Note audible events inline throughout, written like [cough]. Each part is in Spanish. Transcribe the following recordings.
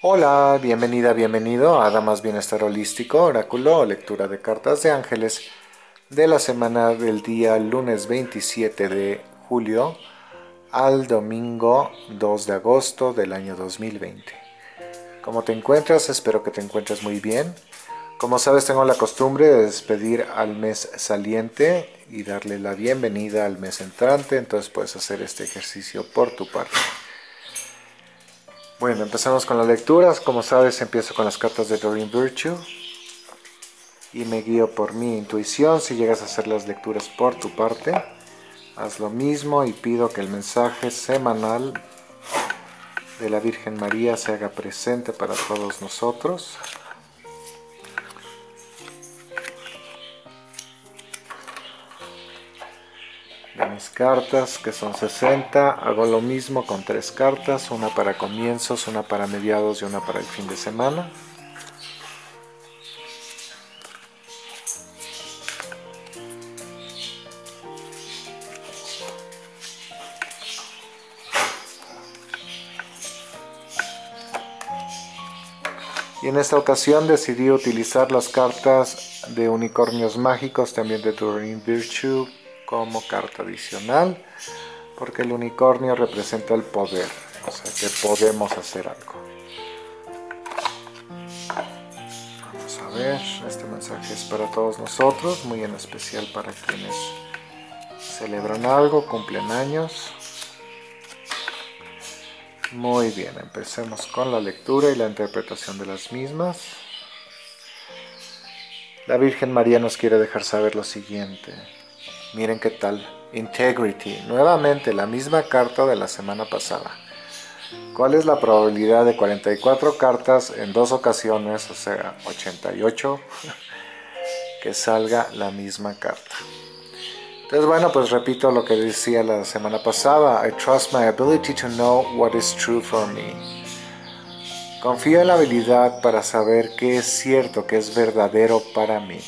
Hola, bienvenida, bienvenido a Damas Bienestar Holístico, Oráculo Lectura de Cartas de Ángeles de la semana del día lunes 27 de julio al domingo 2 de agosto del año 2020. ¿Cómo te encuentras? Espero que te encuentres muy bien. Como sabes, tengo la costumbre de despedir al mes saliente y darle la bienvenida al mes entrante, entonces puedes hacer este ejercicio por tu parte. Bueno, empezamos con las lecturas. Como sabes, empiezo con las cartas de Doreen Virtue y me guío por mi intuición. Si llegas a hacer las lecturas por tu parte, haz lo mismo y pido que el mensaje semanal de la Virgen María se haga presente para todos nosotros. Cartas, que son 60. Hago lo mismo con tres cartas, una para comienzos, una para mediados y una para el fin de semana. Y en esta ocasión decidí utilizar las cartas de unicornios mágicos, también de Doreen Virtue, como carta adicional porque el unicornio representa el poder, o sea que podemos hacer algo. Vamos a ver, este mensaje es para todos nosotros, muy en especial para quienes celebran algo, cumplen años. Muy bien, empecemos con la lectura y la interpretación de las mismas. La Virgen María nos quiere dejar saber lo siguiente. Miren qué tal. Integrity. Nuevamente la misma carta de la semana pasada. ¿Cuál es la probabilidad de 44 cartas en dos ocasiones, o sea, 88, [laughs] que salga la misma carta? Entonces, bueno, pues repito lo que decía la semana pasada. I trust my ability to know what is true for me. Confío en la habilidad para saber qué es cierto, qué es verdadero para mí.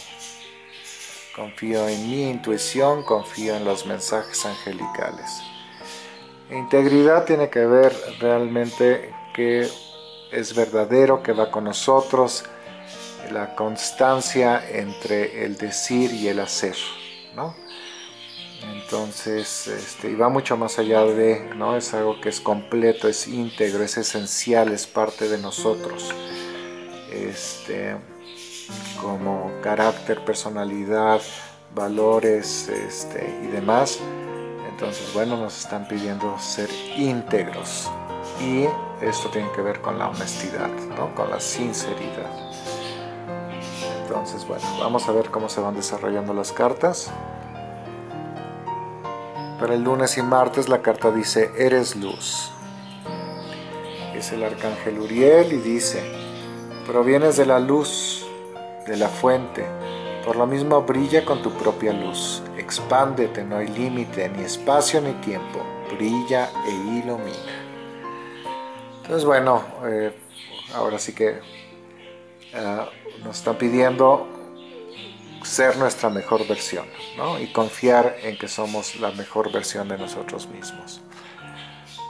Confío en mi intuición, confío en los mensajes angelicales. Integridad tiene que ver realmente que es verdadero, que va con nosotros, la constancia entre el decir y el hacer, ¿no? Entonces, este, y va mucho más allá de, ¿no? Es algo que es completo, es íntegro, es esencial, es parte de nosotros. Este, como carácter, personalidad, valores este, y demás. Entonces, bueno, nos están pidiendo ser íntegros. Y esto tiene que ver con la honestidad, ¿no? con la sinceridad. Entonces, bueno, vamos a ver cómo se van desarrollando las cartas. Para el lunes y martes la carta dice, eres luz. Es el arcángel Uriel y dice, provienes de la luz de la fuente. Por lo mismo brilla con tu propia luz. Expándete, no hay límite, ni espacio ni tiempo. Brilla e ilumina. Entonces, bueno, eh, ahora sí que ah, nos están pidiendo ser nuestra mejor versión ¿no? y confiar en que somos la mejor versión de nosotros mismos.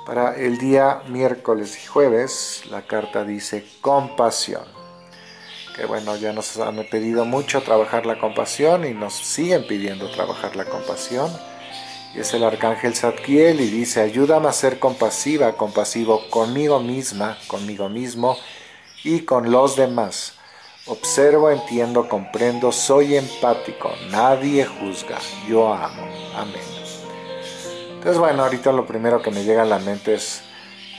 Para el día miércoles y jueves, la carta dice compasión que bueno, ya nos han pedido mucho trabajar la compasión y nos siguen pidiendo trabajar la compasión. Y es el arcángel Zadkiel y dice, ayúdame a ser compasiva, compasivo conmigo misma, conmigo mismo y con los demás. Observo, entiendo, comprendo, soy empático, nadie juzga, yo amo. Amén. Entonces bueno, ahorita lo primero que me llega a la mente es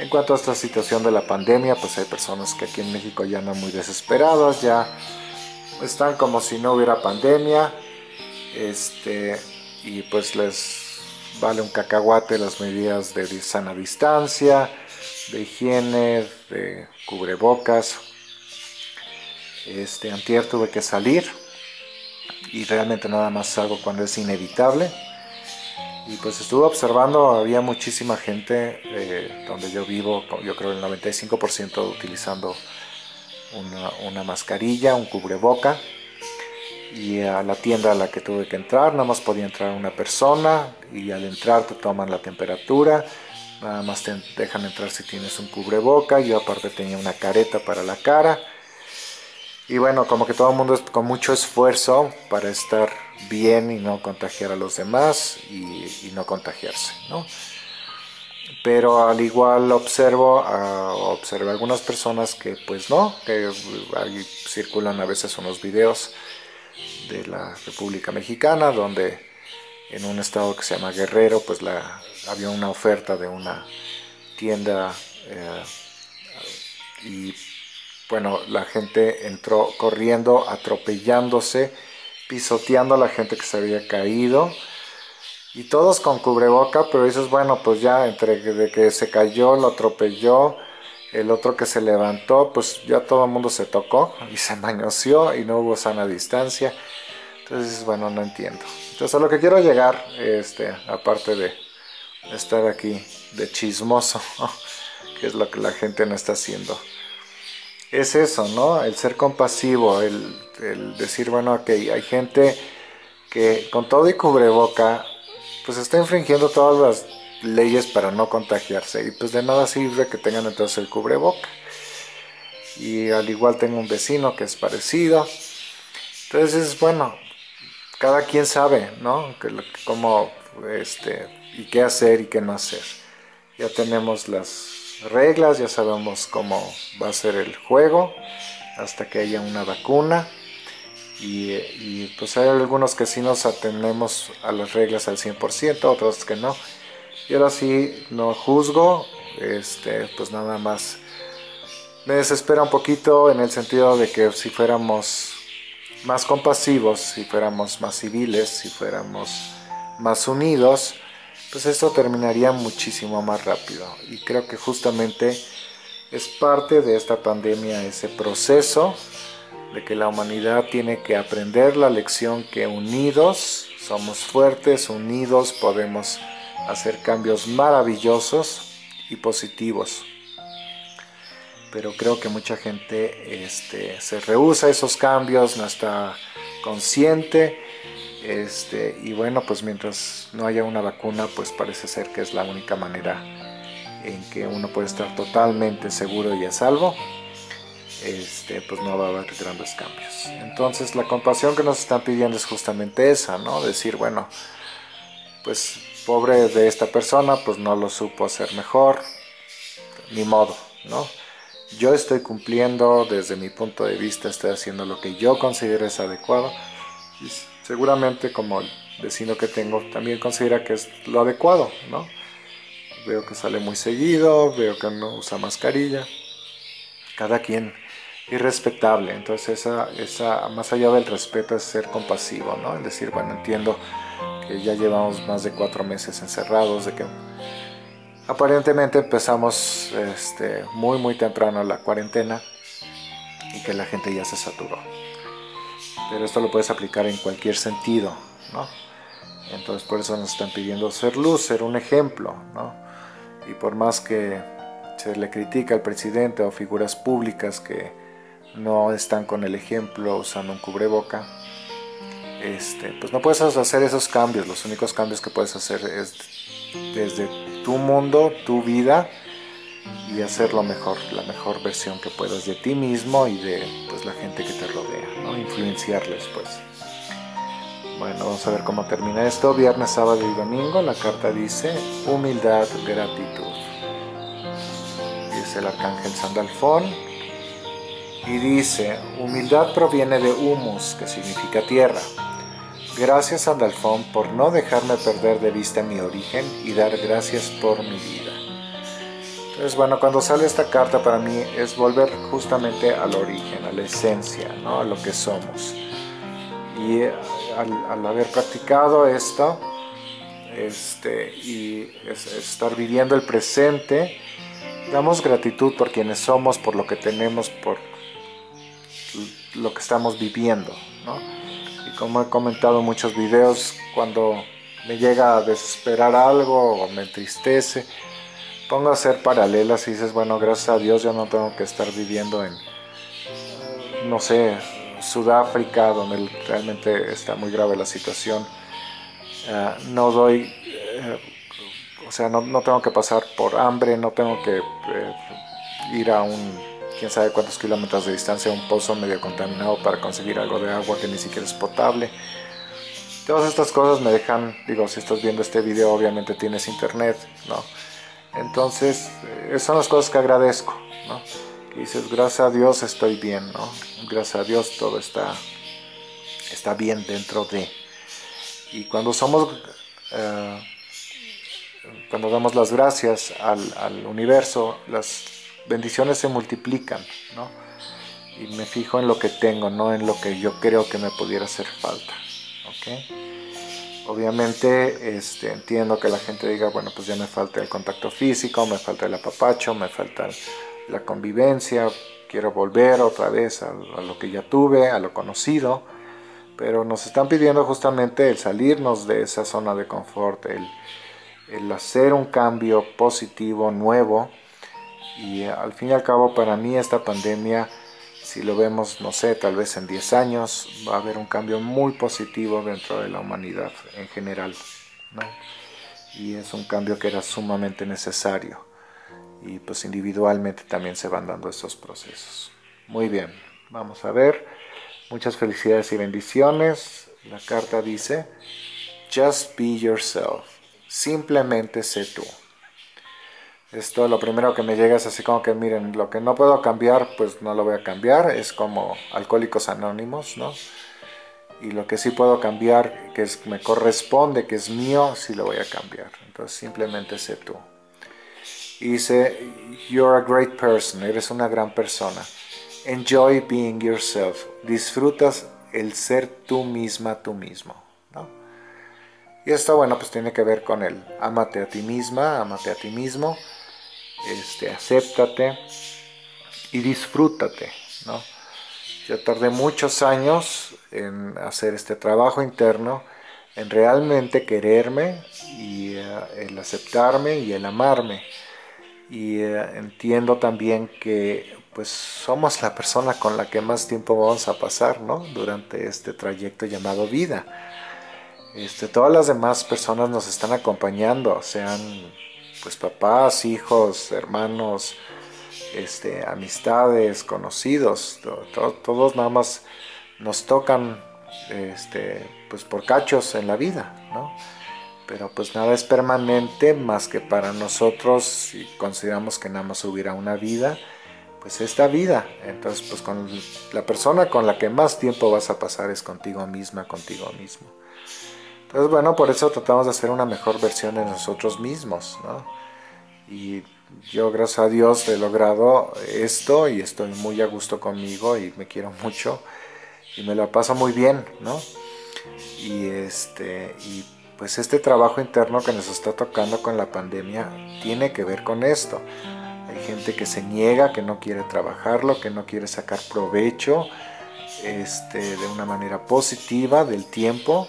en cuanto a esta situación de la pandemia, pues hay personas que aquí en México ya andan muy desesperadas, ya están como si no hubiera pandemia, este, y pues les vale un cacahuate las medidas de sana distancia, de higiene, de cubrebocas. Este, antier tuve que salir y realmente nada más salgo cuando es inevitable y pues estuve observando, había muchísima gente eh, donde yo vivo, yo creo el 95% utilizando una, mascarilla, un cubreboca. Y a la tienda a la que tuve que entrar, nada más podía entrar una persona y al entrar te toman la temperatura, nada más te dejan entrar si tienes un cubreboca, yo aparte tenía una careta para la cara. Y bueno, como que todo el mundo es con mucho esfuerzo para estar bien y no contagiar a los demás y, no contagiarse, ¿no? Pero al igual observo, observo algunas personas que pues no, que ahí circulan a veces unos videos de la República Mexicana donde en un estado que se llama Guerrero pues la, había una oferta de una tienda eh, y bueno, la gente entró corriendo, atropellándose, pisoteando a la gente que se había caído. Y todos con cubreboca, pero dices, bueno, pues ya entre de que se cayó, lo atropelló, el otro que se levantó, pues ya todo el mundo se tocó y se mañoseó y no hubo sana distancia. Entonces, bueno, no entiendo. Entonces, a lo que quiero llegar, este, aparte de estar aquí de chismoso, [laughs] que es lo que la gente no está haciendo es eso, ¿no? El ser compasivo, el, decir, bueno, ok, hay gente que con todo y cubreboca, pues está infringiendo todas las leyes para no contagiarse y pues de nada sirve que tengan entonces el cubreboca. Y al igual tengo un vecino que es parecido. Entonces, bueno, cada quien sabe, ¿no? Que, cómo, este, y qué hacer y qué no hacer. Ya tenemos las reglas, ya sabemos cómo va a ser el juego hasta que haya una vacuna. Y, pues hay algunos que sí nos atendemos a las reglas al 100%, otros que no. Y ahora sí no juzgo, este, pues nada más me desespera un poquito en el sentido de que si fuéramos más compasivos, si fuéramos más civiles, si fuéramos más unidos, pues esto terminaría muchísimo más rápido. Y creo que justamente es parte de esta pandemia ese proceso de que la humanidad tiene que aprender la lección que unidos somos fuertes, unidos podemos hacer cambios maravillosos y positivos. Pero creo que mucha gente este, se rehúsa a esos cambios, no está consciente este, y bueno, pues mientras no haya una vacuna, pues parece ser que es la única manera en que uno puede estar totalmente seguro y a salvo. Este, pues no va a haber grandes cambios. Entonces la compasión que nos están pidiendo es justamente esa, ¿no? Decir, bueno, pues pobre de esta persona, pues no lo supo hacer mejor, ni modo, ¿no? Yo estoy cumpliendo desde mi punto de vista, estoy haciendo lo que yo considero es adecuado seguramente como el vecino que tengo también considera que es lo adecuado, ¿no? Veo que sale muy seguido, veo que no usa mascarilla, cada quien irrespetable, entonces esa, esa, más allá del respeto es ser compasivo, ¿no? Es decir, bueno, entiendo que ya llevamos más de cuatro meses encerrados, de que aparentemente empezamos este, muy muy temprano la cuarentena y que la gente ya se saturó pero esto lo puedes aplicar en cualquier sentido, ¿no? Entonces por eso nos están pidiendo ser luz, ser un ejemplo, ¿no? Y por más que se le critica al presidente o figuras públicas que no están con el ejemplo usando un cubreboca, este, pues no puedes hacer esos cambios, los únicos cambios que puedes hacer es desde tu mundo, tu vida, y hacer lo mejor, la mejor versión que puedas de ti mismo y de pues, la gente que te rodea, influenciarles pues. Bueno, vamos a ver cómo termina esto. Viernes, sábado y domingo. La carta dice humildad, gratitud. Dice el arcángel Sandalfón. Y dice, humildad proviene de humus, que significa tierra. Gracias Sandalfón por no dejarme perder de vista mi origen y dar gracias por mi vida. Entonces, bueno, cuando sale esta carta para mí es volver justamente al origen, a la esencia, ¿no? a lo que somos. Y al, haber practicado esto, este, y estar viviendo el presente, damos gratitud por quienes somos, por lo que tenemos, por lo que estamos viviendo. ¿no? Y como he comentado en muchos videos, cuando me llega a desesperar algo o me entristece, pongo a hacer paralelas y dices, bueno, gracias a Dios yo no tengo que estar viviendo en, no sé, Sudáfrica, donde realmente está muy grave la situación. Ah, no doy, eh, o sea, no, no, tengo que pasar por hambre, no tengo que eh, ir a un, quién sabe cuántos kilómetros de distancia, a un pozo medio contaminado para conseguir algo de agua que ni siquiera es potable. Todas estas cosas me dejan, digo, si estás viendo este video, obviamente tienes internet, ¿no? Entonces, esas eh, son las cosas que agradezco, ¿no? Dices, gracias a Dios estoy bien, ¿no? Gracias a Dios todo está, está bien dentro de. Y cuando somos eh, cuando damos las gracias al, universo, las bendiciones se multiplican, ¿no? Y me fijo en lo que tengo, no en lo que yo creo que me pudiera hacer falta, ¿ok? Obviamente este, entiendo que la gente diga, bueno, pues ya me falta el contacto físico, me falta el apapacho, me falta la convivencia, quiero volver otra vez a, lo que ya tuve, a lo conocido, pero nos están pidiendo justamente el salirnos de esa zona de confort, el el hacer un cambio positivo, nuevo. Y eh, al fin y al cabo para mí esta pandemia, si lo vemos, no sé, tal vez en 10 años, va a haber un cambio muy positivo dentro de la humanidad en general. Y es un cambio que era sumamente necesario. Y pues individualmente también se van dando estos procesos. Muy bien, vamos a ver. Muchas felicidades y bendiciones. La carta dice, Just be yourself simplemente sé tú. Esto lo primero que me llega es así como que miren, lo que no puedo cambiar, pues no lo voy a cambiar, es como alcohólicos anónimos, ¿no? Y lo que sí puedo cambiar, que me corresponde, que es mío, sí lo voy a cambiar. Entonces simplemente sé tú. Y dice, you're a great person, eres una gran persona. Enjoy being yourself. Disfrutas el ser tú misma, tú mismo. Y esto, bueno, pues tiene que ver con el amate a ti misma, amate a ti mismo, este, acéptate y disfrútate, ¿no? Yo tardé muchos años en hacer este trabajo interno, en realmente quererme y eh, el aceptarme y el amarme. Y eh, entiendo también que pues somos la persona con la que más tiempo vamos a pasar, ¿no? Durante este trayecto llamado vida este, todas las demás personas nos están acompañando, sean pues papás, hijos, hermanos, este, amistades, conocidos, todos nada más nos tocan este, pues por cachos en la vida, ¿no? Pero pues nada es permanente más que para nosotros, si consideramos que nada más hubiera una vida, pues esta vida. Entonces pues con la persona con la que más tiempo vas a pasar es contigo misma, contigo mismo. Entonces, bueno, por eso tratamos de hacer una mejor versión de nosotros mismos, ¿no? Y yo, gracias a Dios, he logrado esto y estoy muy a gusto conmigo y me quiero mucho y me lo paso muy bien, ¿no? Y este, y pues este trabajo interno que nos está tocando con la pandemia tiene que ver con esto. Hay gente que se niega, que no quiere trabajarlo, que no quiere sacar provecho este, de una manera positiva del tiempo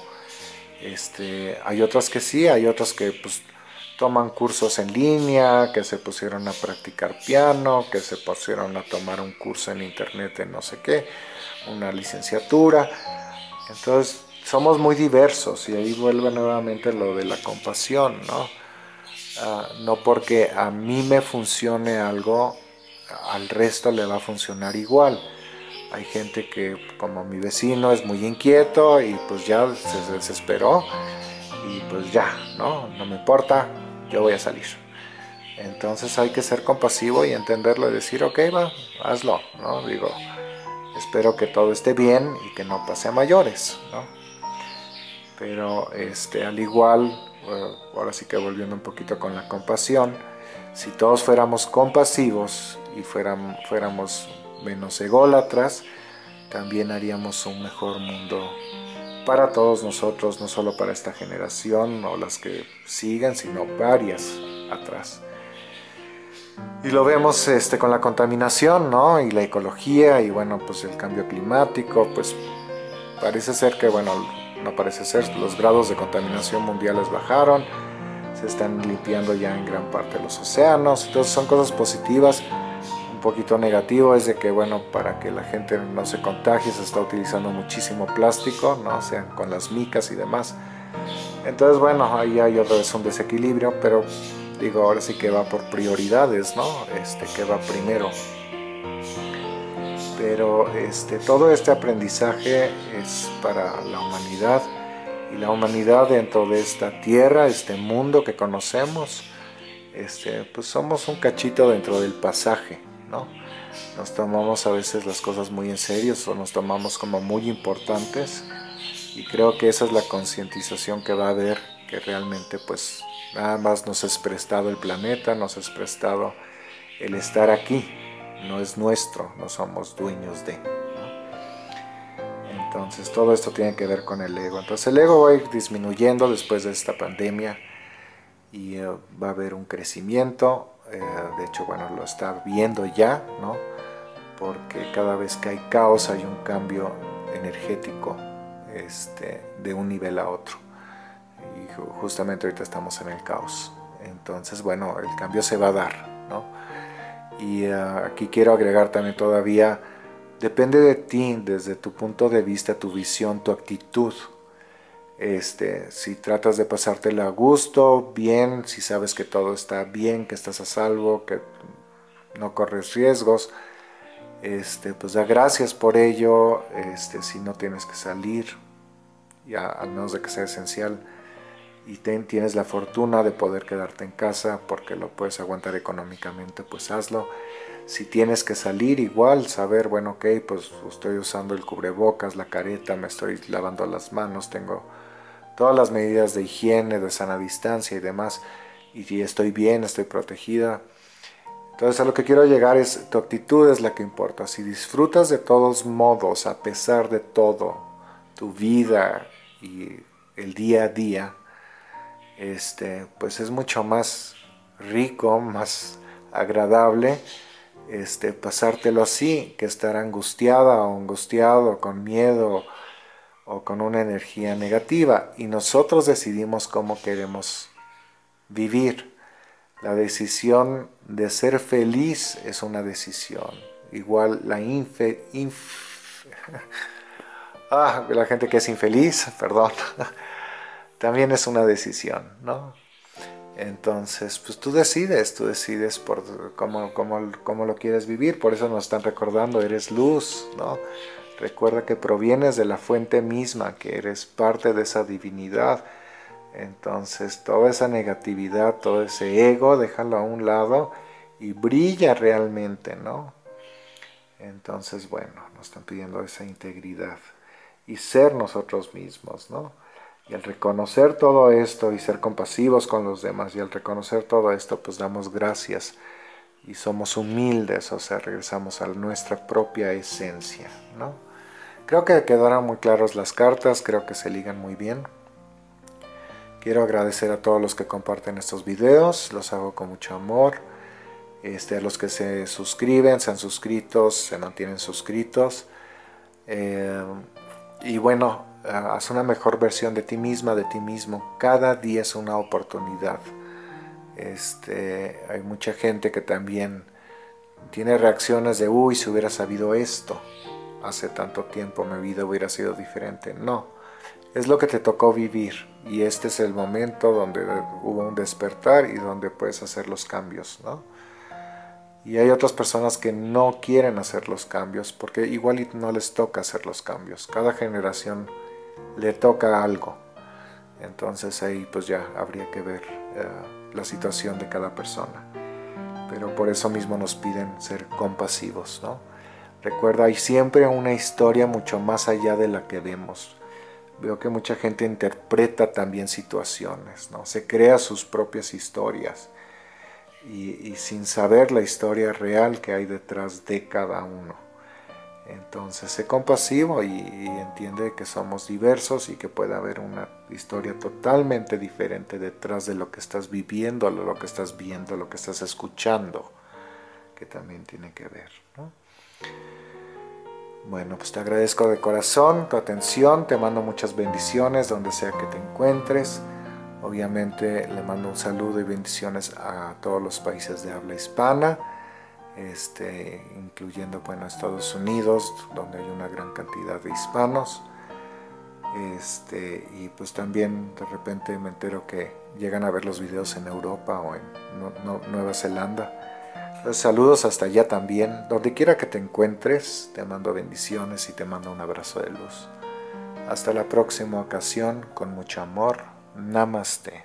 este, hay otras que sí, hay otras que pues toman cursos en línea, que se pusieron a practicar piano, que se pusieron a tomar un curso en internet en no sé qué, una licenciatura. Entonces, somos muy diversos y ahí vuelve nuevamente lo de la compasión, ¿no? Ah, no porque a mí me funcione algo, al resto le va a funcionar igual. Hay gente que, como mi vecino, es muy inquieto y pues ya se desesperó y pues ya, ¿no? No me importa, yo voy a salir. Entonces hay que ser compasivo y entenderlo y decir, ok, va, hazlo, ¿no? Digo, espero que todo esté bien y que no pase a mayores, ¿no? Pero este, al igual, eh, ahora sí que volviendo un poquito con la compasión, si todos fuéramos compasivos y fuéramos menos ególatras, también haríamos un mejor mundo para todos nosotros, no solo para esta generación o las que siguen, sino varias atrás. Y lo vemos este, con la contaminación, ¿no? Y la ecología y bueno, pues el cambio climático, pues parece ser que, bueno, no parece ser, los grados de contaminación mundiales bajaron, se están limpiando ya en gran parte los océanos, entonces son cosas positivas poquito negativo es de que, bueno, para que la gente no se contagie se está utilizando muchísimo plástico, ¿no? O sea, con las micas y demás. Entonces, bueno, ahí hay otra vez un desequilibrio, pero digo, ahora sí que va por prioridades, ¿no? Este, que va primero. Pero este, todo este aprendizaje es para la humanidad y la humanidad dentro de esta tierra, este mundo que conocemos, este, pues somos un cachito dentro del pasaje, ¿no? Nos tomamos a veces las cosas muy en serio o nos tomamos como muy importantes y creo que esa es la concientización que va a haber, que realmente pues nada más nos es prestado el planeta, nos es prestado el estar aquí, no es nuestro, no somos dueños de. Entonces todo esto tiene que ver con el ego. Entonces el ego va a ir disminuyendo después de esta pandemia y eh, va a haber un crecimiento. Eh, de hecho, bueno, lo está viendo ya, ¿no? Porque cada vez que hay caos hay un cambio energético este, de un nivel a otro. Y justamente ahorita estamos en el caos. Entonces, bueno, el cambio se va a dar, ¿no? Y eh, aquí quiero agregar también todavía Depende de ti, desde tu punto de vista, tu visión, tu actitud. Este, si tratas de pasártela a gusto, bien, si sabes que todo está bien, que estás a salvo, que no corres riesgos, este, pues da gracias por ello, este, si no tienes que salir, ya al menos de que sea esencial, y tienes la fortuna de poder quedarte en casa porque lo puedes aguantar económicamente, pues hazlo. Si tienes que salir igual, saber, bueno, ok, pues estoy usando el cubrebocas, la careta, me estoy lavando las manos, tengo todas las medidas de higiene, de sana distancia y demás, y estoy bien, estoy protegida. Entonces a lo que quiero llegar es, tu actitud es la que importa. Si disfrutas de todos modos, a pesar de todo, tu vida y el día a día, este, pues es mucho más rico, más agradable este, pasártelo así, que estar angustiada o angustiado, con miedo o con una energía negativa. Y nosotros decidimos cómo queremos vivir. La decisión de ser feliz es una decisión. Igual la infe, [laughs] ah, la gente que es infeliz, [laughs] perdón, [laughs] también es una decisión, ¿no? Entonces, pues tú decides, tú decides por cómo, cómo, lo quieres vivir, por eso nos están recordando, eres luz, ¿no? Recuerda que provienes de la fuente misma, que eres parte de esa divinidad. Entonces, toda esa negatividad, todo ese ego, déjalo a un lado y brilla realmente, ¿no? Entonces, bueno, nos están pidiendo esa integridad y ser nosotros mismos, ¿no? Y al reconocer todo esto y ser compasivos con los demás y al reconocer todo esto, pues damos gracias y somos humildes, o sea, regresamos a nuestra propia esencia, ¿no? Creo que quedaron muy claras las cartas, creo que se ligan muy bien. Quiero agradecer a todos los que comparten estos videos, los hago con mucho amor. Este, a los que se suscriben, se han suscrito, se mantienen suscritos. Eh, y bueno, haz una mejor versión de ti misma, de ti mismo. Cada día es una oportunidad. Este, hay mucha gente que también tiene reacciones de, uy, si hubiera sabido esto, hace tanto tiempo mi vida hubiera sido diferente. No, es lo que te tocó vivir y este es el momento donde hubo un despertar y donde puedes hacer los cambios, ¿no? Y hay otras personas que no quieren hacer los cambios porque igual no les toca hacer los cambios. Cada generación le toca algo. Entonces ahí pues ya habría que ver eh, la situación de cada persona. Pero por eso mismo nos piden ser compasivos, ¿no? Recuerda, hay siempre una historia mucho más allá de la que vemos. Veo que mucha gente interpreta también situaciones, ¿no? Se crea sus propias historias y sin saber la historia real que hay detrás de cada uno. Entonces, sé compasivo y, entiende que somos diversos y que puede haber una historia totalmente diferente detrás de lo que estás viviendo, lo que estás viendo, lo que estás escuchando, que también tiene que ver. Bueno, pues te agradezco de corazón tu atención, te mando muchas bendiciones donde sea que te encuentres. Obviamente le mando un saludo y bendiciones a todos los países de habla hispana este, incluyendo bueno, Estados Unidos, donde hay una gran cantidad de hispanos. Este, y pues también de repente me entero que llegan a ver los videos en Europa o en Nueva Zelanda. Saludos hasta allá también. Donde quiera que te encuentres, te mando bendiciones y te mando un abrazo de luz. Hasta la próxima ocasión, con mucho amor. Namaste.